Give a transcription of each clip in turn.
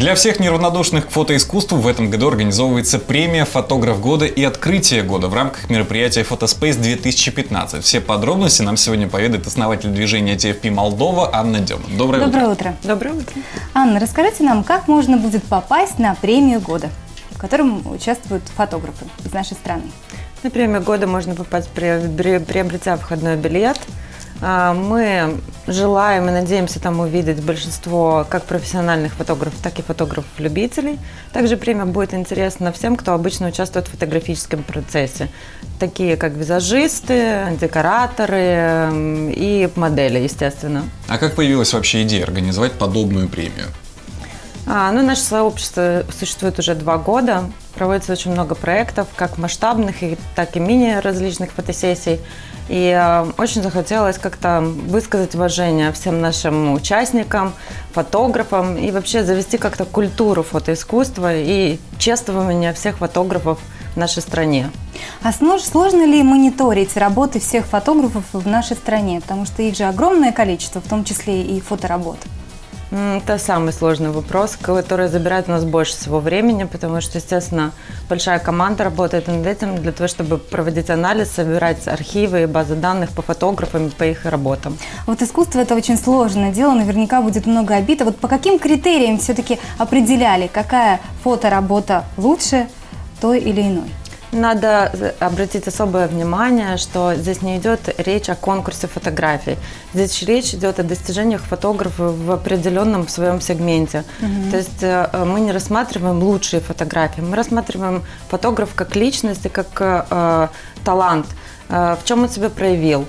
Для всех неравнодушных к фотоискусству в этом году организовывается премия «Фотограф года» и «Открытие года» в рамках мероприятия «Фотоспейс 2015». Все подробности нам сегодня поведает основатель движения TFP Молдова Анна Дема. Доброе, Доброе утро. утро. Доброе утро. Анна, расскажите нам, как можно будет попасть на премию года, в котором участвуют фотографы из нашей страны? На премию года можно попасть, приобретя входной билет – мы желаем и надеемся там увидеть большинство как профессиональных фотографов, так и фотографов-любителей. Также премия будет интересна всем, кто обычно участвует в фотографическом процессе, такие как визажисты, декораторы и модели, естественно. А как появилась вообще идея организовать подобную премию? А, ну, наше сообщество существует уже два года. Проводится очень много проектов, как масштабных, так и мини различных фотосессий. И э, очень захотелось как-то высказать уважение всем нашим участникам, фотографам и вообще завести как-то культуру фотоискусства и чествования всех фотографов в нашей стране. А сложно ли мониторить работы всех фотографов в нашей стране? Потому что их же огромное количество, в том числе и фоторабот. Это самый сложный вопрос, который забирает у нас больше всего времени, потому что, естественно, большая команда работает над этим для того, чтобы проводить анализ, собирать архивы и базы данных по фотографам и по их работам. Вот искусство – это очень сложное дело, наверняка будет много обид. А вот по каким критериям все-таки определяли, какая фоторабота лучше той или иной? Надо обратить особое внимание, что здесь не идет речь о конкурсе фотографий. Здесь речь идет о достижениях фотографа в определенном своем сегменте. Угу. То есть э, мы не рассматриваем лучшие фотографии, мы рассматриваем фотограф как личность и как э, талант. Э, в чем он себя проявил,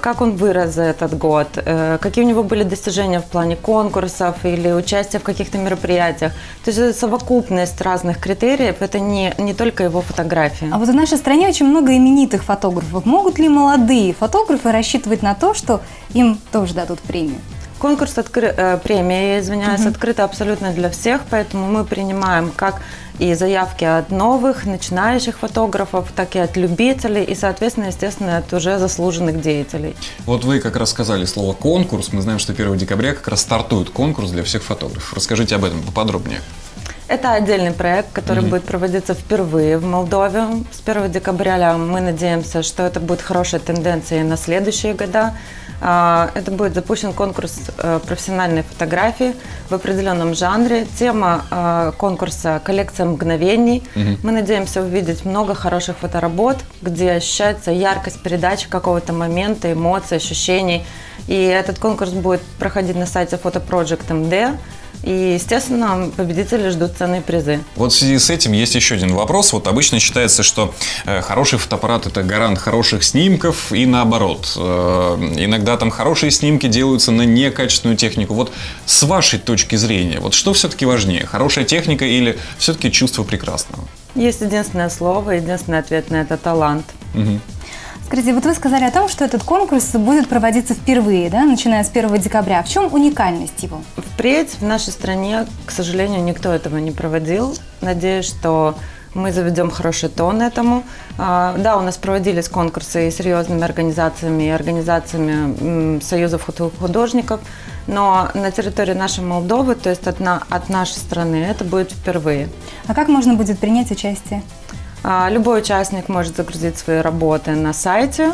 как он вырос за этот год, э, какие у него были достижения в плане конкурсов или участия в каких-то мероприятиях. То есть это совокупность разных критериев, это не, не только его фотографии. А вот в нашей стране очень много именитых фотографов. Могут ли молодые фотографы рассчитывать на то, что им тоже дадут премию? Конкурс откры... Э, премия, я извиняюсь, угу. открыта абсолютно для всех, поэтому мы принимаем как и заявки от новых, начинающих фотографов, так и от любителей, и, соответственно, естественно, от уже заслуженных деятелей. Вот вы как раз сказали слово «конкурс». Мы знаем, что 1 декабря как раз стартует конкурс для всех фотографов. Расскажите об этом поподробнее. Это отдельный проект, который mm-hmm. будет проводиться впервые в Молдове. С 1 декабря мы надеемся, что это будет хорошая тенденция на следующие года. А, это будет запущен конкурс э, профессиональной фотографии в определенном жанре. Тема э, конкурса «Коллекция мгновений». Угу. Мы надеемся увидеть много хороших фоторабот, где ощущается яркость передачи какого-то момента, эмоций, ощущений. И этот конкурс будет проходить на сайте Photoproject MD. И, естественно, победители ждут ценные призы. Вот в связи с этим есть еще один вопрос. Вот обычно считается, что э, хороший фотоаппарат – это гарант хороших снимков и наоборот. Э, иногда там хорошие снимки делаются на некачественную технику. Вот с вашей точки зрения, вот что все-таки важнее? Хорошая техника или все-таки чувство прекрасного? Есть единственное слово, единственный ответ на это – талант. Угу. Скажите, вот вы сказали о том, что этот конкурс будет проводиться впервые, да, начиная с 1 декабря. В чем уникальность его? Впредь в нашей стране, к сожалению, никто этого не проводил. Надеюсь, что мы заведем хороший тон этому. А, да, у нас проводились конкурсы и серьезными организациями, и организациями союзов художников, но на территории нашей Молдовы, то есть от, на, от нашей страны, это будет впервые. А как можно будет принять участие? А, любой участник может загрузить свои работы на сайте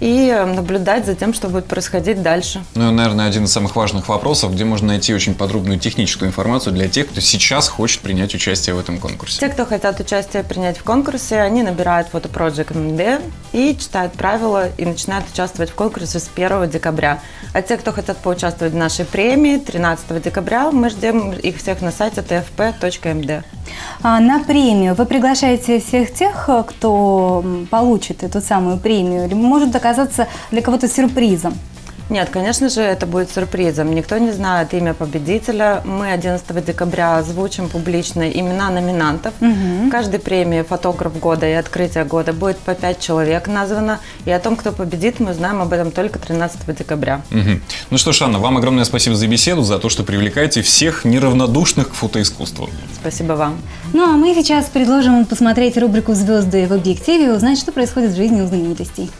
и наблюдать за тем, что будет происходить дальше. Ну, наверное, один из самых важных вопросов, где можно найти очень подробную техническую информацию для тех, кто сейчас хочет принять участие в этом конкурсе. Те, кто хотят участие принять в конкурсе, они набирают фото Project MD и читают правила и начинают участвовать в конкурсе с 1 декабря. А те, кто хотят поучаствовать в нашей премии 13 декабря, мы ждем их всех на сайте tfp.md. А на премию вы приглашаете всех тех, кто получит эту самую премию, или может оказаться для кого-то сюрпризом? Нет, конечно же, это будет сюрпризом. Никто не знает имя победителя. Мы 11 декабря озвучим публично имена номинантов. Угу. В каждой премии «Фотограф года» и «Открытие года» будет по 5 человек названо. И о том, кто победит, мы узнаем об этом только 13 декабря. Угу. Ну что ж, Анна, вам огромное спасибо за беседу, за то, что привлекаете всех неравнодушных к фотоискусству. Спасибо вам. Ну а мы сейчас предложим посмотреть рубрику «Звезды в объективе» и узнать, что происходит в жизни у знаменитостей.